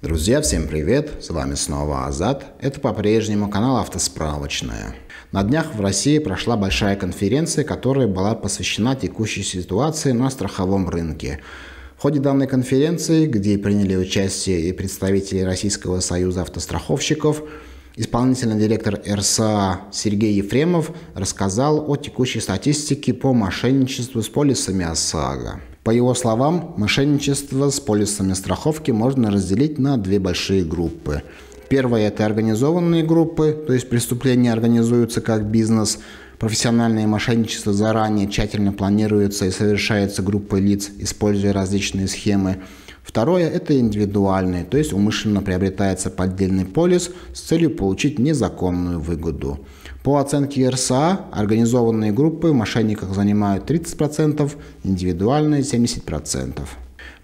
Друзья, всем привет! С вами снова Азат. Это по-прежнему канал Автосправочная. На днях в России прошла большая конференция, которая была посвящена текущей ситуации на страховом рынке. В ходе данной конференции, где приняли участие и представители Российского союза автостраховщиков, исполнительный директор РСА Сергей Ефремов рассказал о текущей статистике по мошенничеству с полисами ОСАГО. По его словам, мошенничество с полисами страховки можно разделить на две большие группы. Первая – это организованные группы, то есть преступления организуются как бизнес. Профессиональное мошенничество заранее тщательно планируется и совершается группой лиц, используя различные схемы. Второе – это индивидуальное, то есть умышленно приобретается поддельный полис с целью получить незаконную выгоду. По оценке РСА, организованные группы в мошенниках занимают 30%, индивидуальные – 70%.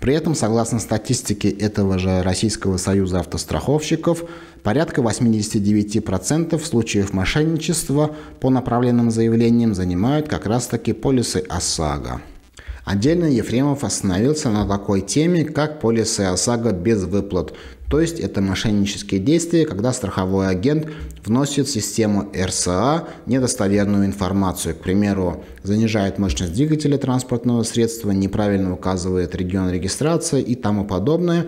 При этом, согласно статистике этого же Российского союза автостраховщиков, порядка 89% случаев мошенничества по направленным заявлениям занимают как раз-таки полисы ОСАГО. Отдельно Ефремов остановился на такой теме, как полисы ОСАГО без выплат, то есть это мошеннические действия, когда страховой агент вносит в систему РСА недостоверную информацию. К примеру, занижает мощность двигателя транспортного средства, неправильно указывает регион регистрации и тому подобное.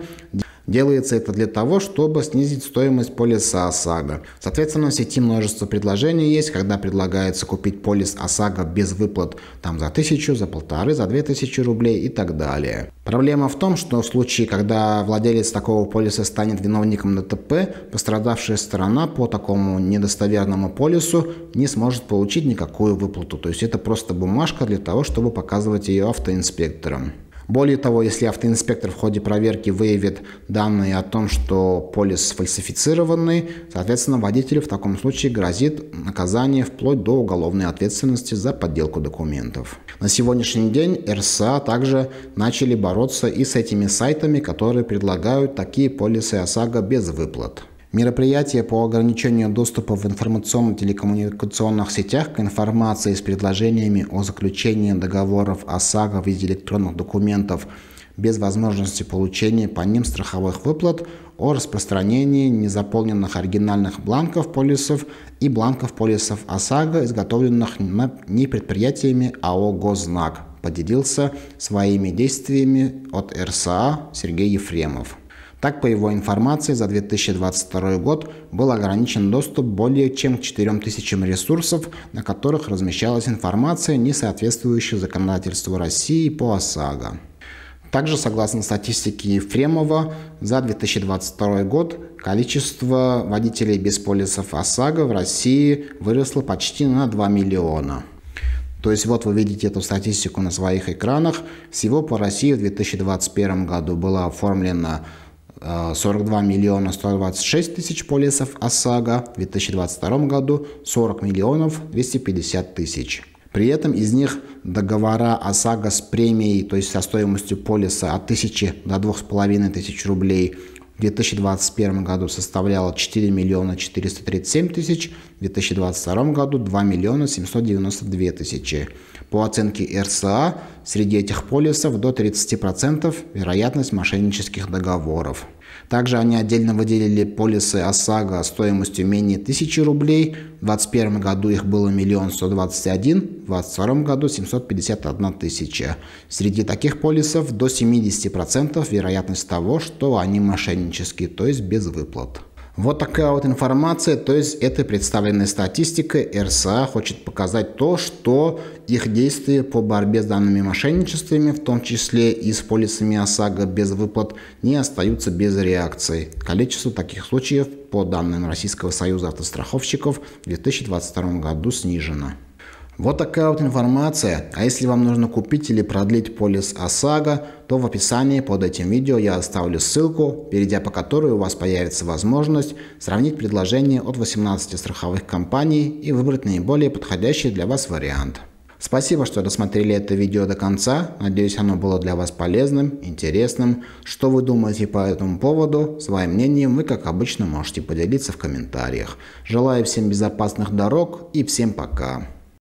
Делается это для того, чтобы снизить стоимость полиса ОСАГО. Соответственно, в сети множество предложений есть, когда предлагается купить полис ОСАГО без выплат там за тысячу, за полторы, за две тысячи рублей и так далее. Проблема в том, что в случае, когда владелец такого полиса станет виновником ДТП, пострадавшая сторона по такому недостоверному полису не сможет получить никакую выплату. То есть это просто бумажка для того, чтобы показывать ее автоинспекторам. Более того, если автоинспектор в ходе проверки выявит данные о том, что полис сфальсифицированный, соответственно, водителю в таком случае грозит наказание вплоть до уголовной ответственности за подделку документов. На сегодняшний день РСА также начали бороться и с этими сайтами, которые предлагают такие полисы ОСАГО без выплат. Мероприятия по ограничению доступа в информационно-телекоммуникационных сетях к информации с предложениями о заключении договоров ОСАГО в виде электронных документов без возможности получения по ним страховых выплат, о распространении незаполненных оригинальных бланков полисов и бланков полисов ОСАГО, изготовленных не предприятиями АО «Гознак», поделился своими действиями от РСА Сергей Ефремов. Так, по его информации, за 2022 год был ограничен доступ более чем к 4000 ресурсов, на которых размещалась информация, не соответствующая законодательству России по ОСАГО. Также, согласно статистике Ефремова, за 2022 год количество водителей без полисов ОСАГО в России выросло почти на 2 миллиона. То есть вот вы видите эту статистику на своих экранах. Всего по России в 2021 году было оформлено 42 миллиона 126 тысяч полисов ОСАГО, в 2022 году 40 миллионов 250 тысяч. При этом из них договора ОСАГО с премией, то есть со стоимостью полиса от 1000 до 2500 рублей в 2021 году составляло 4 миллиона 437 тысяч, в 2022 году 2 миллиона 792 тысячи. По оценке РСА, среди этих полисов до 30% вероятность мошеннических договоров. Также они отдельно выделили полисы ОСАГО стоимостью менее 1000 рублей. В 2021 году их было миллион 121, в 2022 году 751 тысяча. Среди таких полисов до 70% вероятность того, что они мошеннические, то есть без выплат. Вот такая вот информация, то есть этой представленной статистикой РСА хочет показать то, что их действия по борьбе с данными мошенничествами, в том числе и с полисами ОСАГО без выплат, не остаются без реакции. Количество таких случаев по данным Российского союза автостраховщиков в 2022 году снижено. Вот такая вот информация. А если вам нужно купить или продлить полис ОСАГО, то в описании под этим видео я оставлю ссылку, перейдя по которой у вас появится возможность сравнить предложения от 18 страховых компаний и выбрать наиболее подходящий для вас вариант. Спасибо, что досмотрели это видео до конца. Надеюсь, оно было для вас полезным, интересным. Что вы думаете по этому поводу? Своим мнением вы, как обычно, можете поделиться в комментариях. Желаю всем безопасных дорог и всем пока.